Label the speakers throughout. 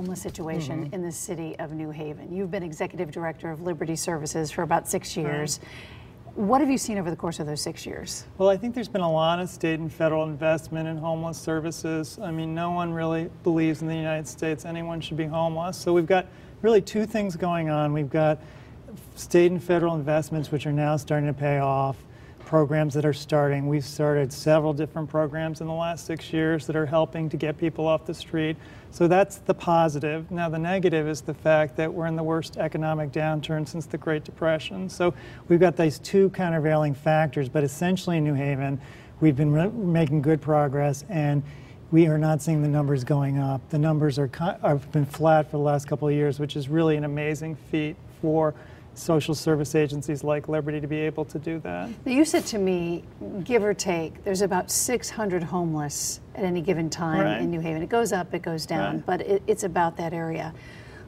Speaker 1: homeless situation mm-hmm. in the city of New Haven. You've been executive director of Liberty Services for about six years. Right. What have you seen over the course of those six years?
Speaker 2: Well, I think there's been a lot of state and federal investment in homeless services. I mean, no one really believes in the United States anyone should be homeless. So we've got really two things going on. We've got state and federal investments, which are now starting to pay off programs that are starting. We've started several different programs in the last six years that are helping to get people off the street. So that's the positive. Now, the negative is the fact that we're in the worst economic downturn since the Great Depression. So we've got these two countervailing factors, but essentially in New Haven, we've been making good progress and we are not seeing the numbers going up. The numbers are have been flat for the last couple of years, which is really an amazing feat for social service agencies like Liberty to be able to do that.
Speaker 1: You said to me, give or take, there's about 600 homeless at any given time right. in New Haven. It goes up, it goes down, right. but it, it's about that area.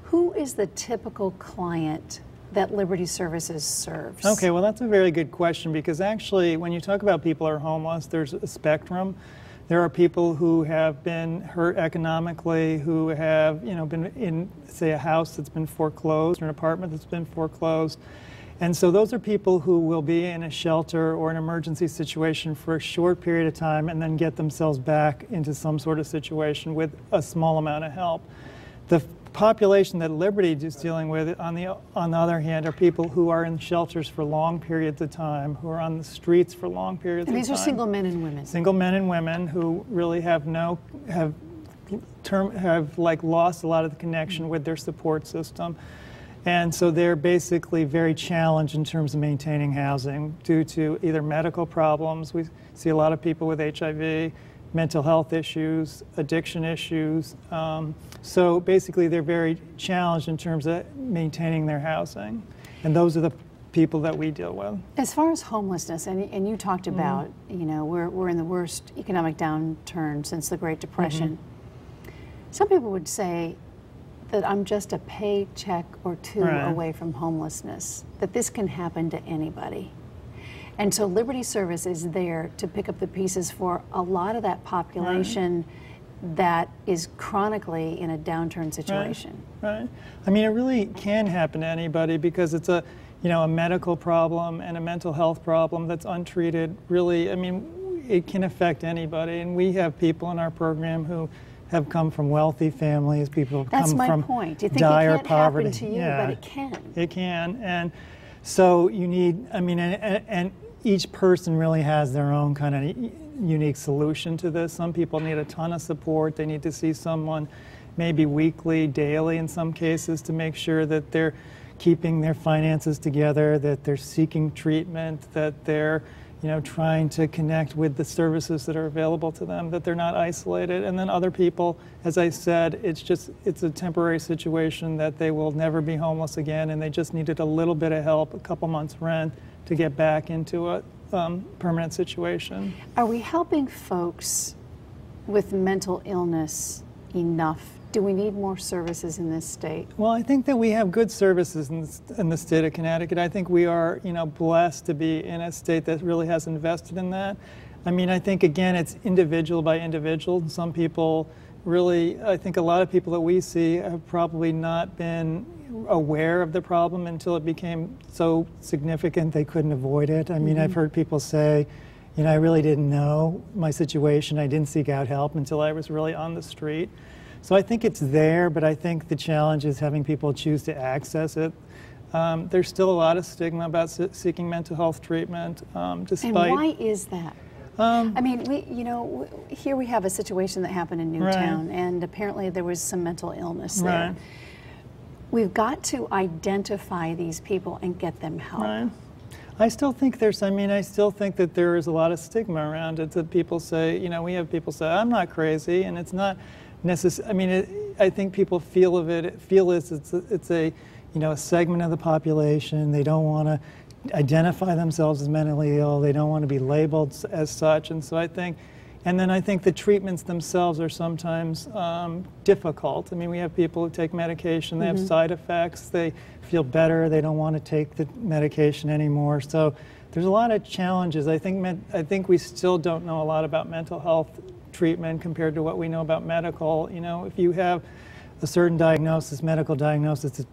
Speaker 1: Who is the typical client that Liberty Services serves?
Speaker 2: Okay, well, that's a very good question because actually, when you talk about people who are homeless, there's a spectrum. There are people who have been hurt economically, who have, you know, been in, say, a house that's been foreclosed or an apartment that's been foreclosed. And so those are people who will be in a shelter or an emergency situation for a short period of time and then get themselves back into some sort of situation with a small amount of help. The population that Liberty is dealing with, on the, on the other hand, are people who are in shelters for long periods of time, who are on the streets for long periods
Speaker 1: and
Speaker 2: of
Speaker 1: time. these are single men and women.
Speaker 2: Single men and women who really have no, have term, have like lost a lot of the connection with their support system. And so they're basically very challenged in terms of maintaining housing due to either medical problems. We see a lot of people with HIV, mental health issues, addiction issues. Um, so basically, they're very challenged in terms of maintaining their housing. And those are the people that we deal with.
Speaker 1: As far as homelessness, and, and you talked mm-hmm. about, mm-hmm. you know, we're, we're in the worst economic downturn since the Great Depression. Mm-hmm. Some people would say that I'm just a paycheck or two right. away from homelessness, that this can happen to anybody. And so Liberty Service is there to pick up the pieces for a lot of that population right. that is chronically in a downturn situation.
Speaker 2: Right. right. I mean, it really can happen to anybody because it's a, you know, a medical problem and a mental health problem that's untreated. Really, I mean, it can affect anybody. And we have people in our program who have come from wealthy families. People have
Speaker 1: That's
Speaker 2: come from
Speaker 1: point. You think
Speaker 2: dire
Speaker 1: it can't
Speaker 2: poverty.
Speaker 1: Happen to you,
Speaker 2: yeah,
Speaker 1: but it can.
Speaker 2: It can, and so you need. I mean, and, and each person really has their own kind of unique solution to this. Some people need a ton of support. They need to see someone maybe weekly, daily in some cases to make sure that they're keeping their finances together, that they're seeking treatment, that they're you know, trying to connect with the services that are available to them, that they're not isolated. And then other people, as I said, it's just, it's a temporary situation that they will never be homeless again and they just needed a little bit of help, a couple months rent, to get back into a um, permanent situation.
Speaker 1: Are we helping folks with mental illness enough? Do we need more services in this state?
Speaker 2: Well, I think that we have good services in, in the state of Connecticut. I think we are, you know, blessed to be in a state that really has invested in that. I mean, I think again, it's individual by individual. Some people really, I think a lot of people that we see have probably not been aware of the problem until it became so significant they couldn't avoid it. I mean, mm-hmm. I've heard people say, you know, I really didn't know my situation. I didn't seek out help until I was really on the street. So I think it's there, but I think the challenge is having people choose to access it. Um, there's still a lot of stigma about seeking mental health treatment, um, despite.
Speaker 1: And why is that? Um, I mean, we, you know, here we have a situation that happened in Newtown, right. and apparently there was some mental illness there. Right. We've got to identify these people and get them help. Right.
Speaker 2: I still think there's, I mean, I still think that there is a lot of stigma around it that people say, you know, we have people say, I'm not crazy, and it's not necessary. I mean, it, I think people feel of it, feel this, it's a, it's a, you know, a segment of the population. They don't want to identify themselves as mentally ill. They don't want to be labeled as such. And so I think and then I think the treatments themselves are sometimes um, difficult. I mean, we have people who take medication, they mm-hmm. have side effects, they feel better, they don't want to take the medication anymore. So there's a lot of challenges. I think, I think we still don't know a lot about mental health treatment compared to what we know about medical. You know, if you have a certain diagnosis, medical diagnosis, it's,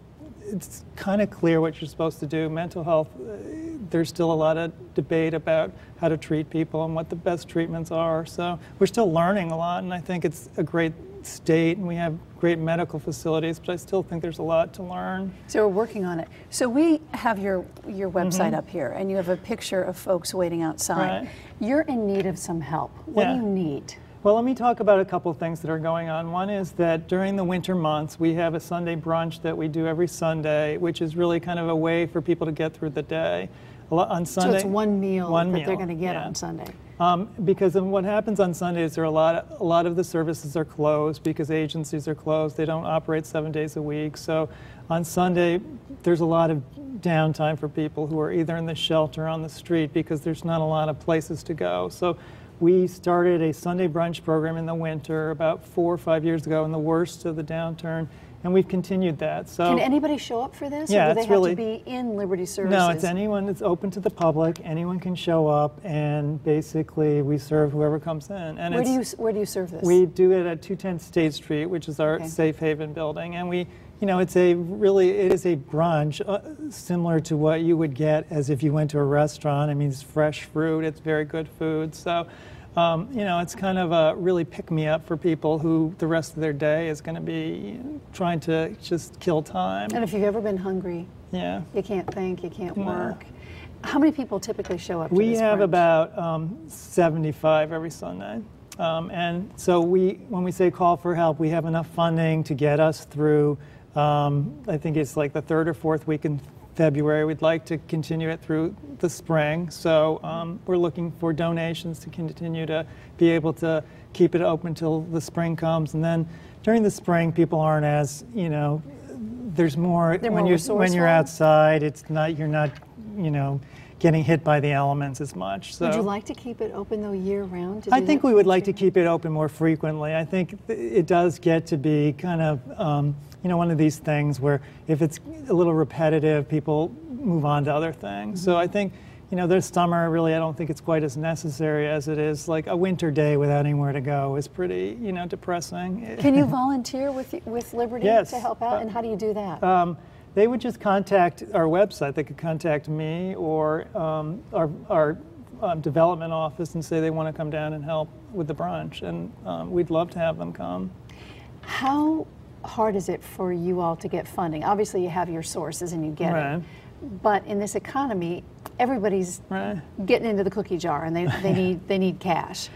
Speaker 2: it's kind of clear what you're supposed to do. Mental health, uh, there's still a lot of debate about how to treat people and what the best treatments are. So we're still learning a lot, and I think it's a great state, and we have great medical facilities, but I still think there's a lot to learn.
Speaker 1: So we're working on it. So we have your your mm-hmm. website up here, and you have a picture of folks waiting outside.
Speaker 2: Right.
Speaker 1: You're in need of some help. What
Speaker 2: Yeah.
Speaker 1: do you need?
Speaker 2: Well, let me talk about a couple of things that are going on. One is that during the winter months, we have a Sunday brunch that we do every Sunday, which is really kind of a way for people to get through the day. On Sunday,
Speaker 1: so it's one meal
Speaker 2: one
Speaker 1: that
Speaker 2: meal,
Speaker 1: they're going to get
Speaker 2: yeah.
Speaker 1: on Sunday.
Speaker 2: Um, because what happens on Sundays, there are a lot, of, a lot of the services are closed because agencies are closed. They don't operate seven days a week. So on Sunday, there's a lot of downtime for people who are either in the shelter or on the street because there's not a lot of places to go. So we started a Sunday brunch program in the winter about four or five years ago in the worst of the downturn, and we've continued that. So
Speaker 1: Can anybody show up for this?
Speaker 2: Yeah,
Speaker 1: or do they have
Speaker 2: really-
Speaker 1: to be in Liberty Services?
Speaker 2: No, it's anyone. It's open to the public. Anyone can show up, and basically we serve whoever comes in. And
Speaker 1: Where do you where do you serve this?
Speaker 2: We do it at 210 State Street, which is our
Speaker 1: Okay.
Speaker 2: safe haven building, and we, you know, it's a really it is a brunch uh, similar to what you would get as if you went to a restaurant. I mean, it's fresh fruit. It's very good food. So. Um, you know, it's kind of a really pick me up for people who the rest of their day is going to be trying to just kill time.
Speaker 1: and if you've ever been hungry,
Speaker 2: Yeah.
Speaker 1: you can't think, you can't
Speaker 2: No.
Speaker 1: work. How many people typically show up? To
Speaker 2: We have
Speaker 1: brunch?
Speaker 2: about um, 75 every Sunday. Um, and so we, when we say call for help, we have enough funding to get us through, um, I think it's like the third or fourth week in February. We'd like to continue it through the spring. So um, we're looking for donations to continue to be able to keep it open till the spring comes. And then during the spring, people aren't as, you know, there's more
Speaker 1: They're
Speaker 2: when
Speaker 1: more
Speaker 2: you're when you're outside. It's not you're not you know getting hit by the elements as much. So
Speaker 1: Would you like to keep it open though year round?
Speaker 2: I think we would like to keep it open more frequently. I think it does get to be kind of um, you know one of these things where if it's a little repetitive, people move on to other things. So I think. You know, this summer, really, I don't think it's quite as necessary as it is. Like a winter day without anywhere to go is pretty, you know, depressing.
Speaker 1: Can you volunteer with with Liberty
Speaker 2: Yes.
Speaker 1: to help out? And how do you do that?
Speaker 2: Um, they would just contact our website. They could contact me or um, our, our um, development office and say they want to come down and help with the brunch. And um, we'd love to have them come.
Speaker 1: How hard is it for you all to get funding? Obviously, you have your sources and you get
Speaker 2: Right.
Speaker 1: it. But in this economy, everybody's
Speaker 2: Right.
Speaker 1: getting into the cookie jar and they, they need they need cash.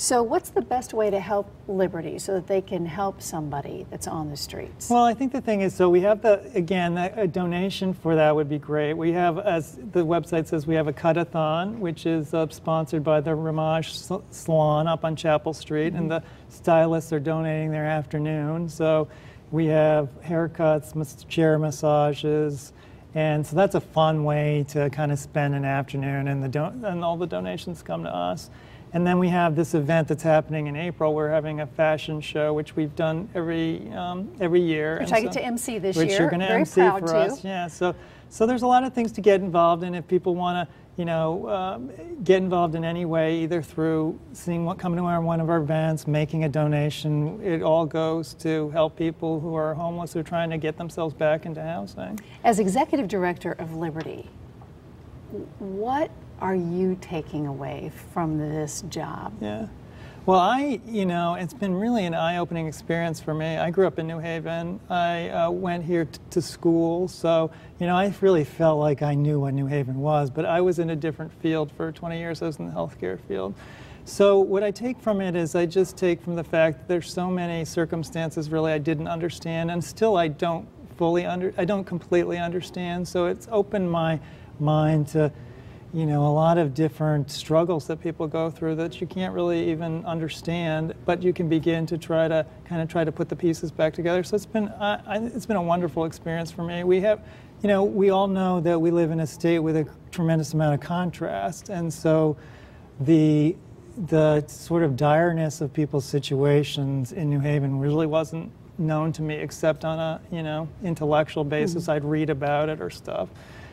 Speaker 1: So what's the best way to help Liberty so that they can help somebody that's on the streets?
Speaker 2: Well, I think the thing is, so we have the, again, a donation for that would be great. We have, as the website says, we have a cut-a-thon, which is uh, sponsored by the Ramage Salon up on Chapel Street, and the stylists are donating their afternoon. So we have haircuts, chair massages, and so that's a fun way to kind of spend an afternoon, and the don- and all the donations come to us. And then we have this event that's happening in April. We're having a fashion show, which we've done every um, every year.
Speaker 1: Which
Speaker 2: And
Speaker 1: I get to MC this
Speaker 2: which
Speaker 1: year.
Speaker 2: Which you're going to MC for
Speaker 1: to.
Speaker 2: us. Yeah. So so there's a lot of things to get involved in if people want to. You know, um, get involved in any way, either through seeing what coming to our, one of our events, making a donation. It all goes to help people who are homeless who are trying to get themselves back into housing.
Speaker 1: As executive director of Liberty, what are you taking away from this job?
Speaker 2: Yeah. Well, I, you know, it's been really an eye opening experience for me. I grew up in New Haven. I uh, went here t- to school. So, you know, I really felt like I knew what New Haven was, but I was in a different field for 20 years. I was in the healthcare field. So, what I take from it is I just take from the fact that there's so many circumstances really I didn't understand, and still I don't fully under, I don't completely understand. So, it's opened my mind to you know, a lot of different struggles that people go through that you can't really even understand, but you can begin to try to kind of try to put the pieces back together. So it's been, I, it's been a wonderful experience for me. We have, you know, we all know that we live in a state with a tremendous amount of contrast, and so the the sort of direness of people's situations in New Haven really wasn't known to me except on a you know intellectual hmm. basis. I'd read about it or stuff.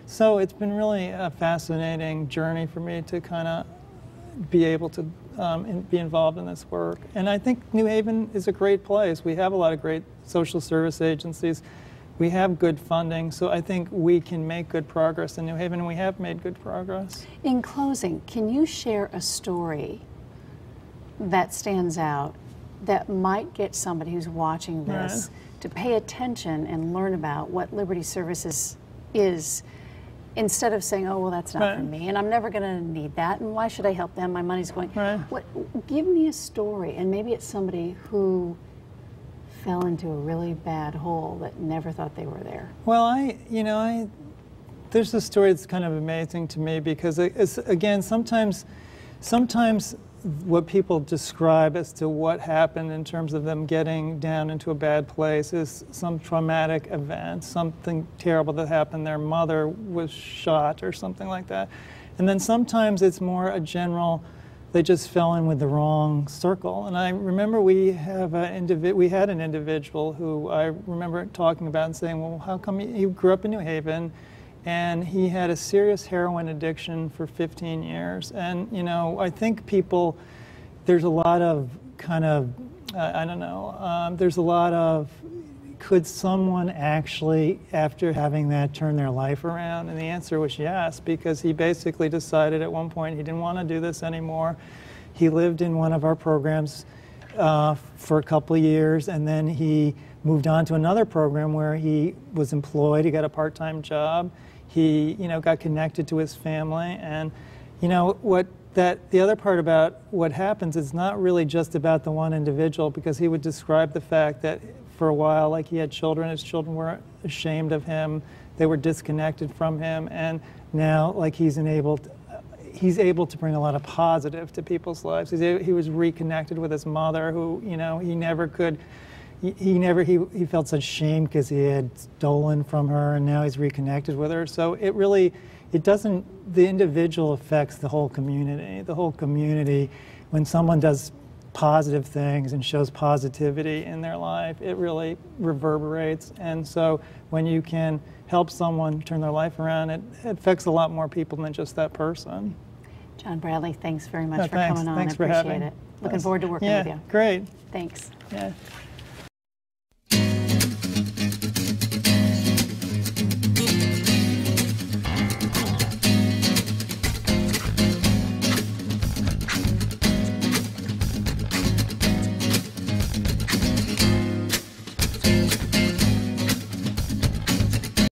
Speaker 2: So it's been really a fascinating journey for me to kind of be able to um, in, be involved in this work. And I think New Haven is a great place. We have a lot of great social service agencies. We have good funding, so I think we can make good progress in New Haven, and we have made good progress.
Speaker 1: In closing, can you share a story that stands out that might get somebody who's watching this
Speaker 2: Right.
Speaker 1: to pay attention and learn about what Liberty Services is instead of saying, oh, well, that's not for me and I'm never going to need that and why should I help them? My money's going.
Speaker 2: Right.
Speaker 1: What, give me a story and maybe it's somebody who fell into a really bad hole that never thought they were there.
Speaker 2: Well, I, you know, I, there's a story that's kind of amazing to me because it's, again, sometimes, sometimes what people describe as to what happened in terms of them getting down into a bad place is some traumatic event, something terrible that happened. Their mother was shot or something like that. And then sometimes it's more a general, they just fell in with the wrong circle. And I remember we have an indivi- we had an individual who I remember talking about and saying, well, how come he grew up in New Haven and he had a serious heroin addiction for 15 years. And, you know, I think people, there's a lot of kind of, uh, I don't know, um, there's a lot of, could someone actually, after having that, turn their life around? And the answer was yes, because he basically decided at one point he didn't want to do this anymore. He lived in one of our programs uh, for a couple of years, and then he moved on to another program where he was employed. He got a part-time job. He, you know, got connected to his family, and you know what that the other part about what happens is not really just about the one individual because he would describe the fact that for a while like he had children. His children were ashamed of him. They were disconnected from him. And now like he's enabled he's able to bring a lot of positive to people's lives. He's, he was reconnected with his mother who you know he never could he, he never he, he felt such shame because he had stolen from her and now he's reconnected with her so it really it doesn't the individual affects the whole community the whole community when someone does positive things and shows positivity in their life it really reverberates and so when you can help someone turn their life around it, it affects a lot more people than just that person
Speaker 1: John Bradley, thanks very much
Speaker 2: No,
Speaker 1: for
Speaker 2: thanks.
Speaker 1: coming on.
Speaker 2: Thanks
Speaker 1: I
Speaker 2: for
Speaker 1: appreciate
Speaker 2: having
Speaker 1: it. Looking forward to working
Speaker 2: yeah
Speaker 1: with you.
Speaker 2: great
Speaker 1: Thanks.
Speaker 2: yeah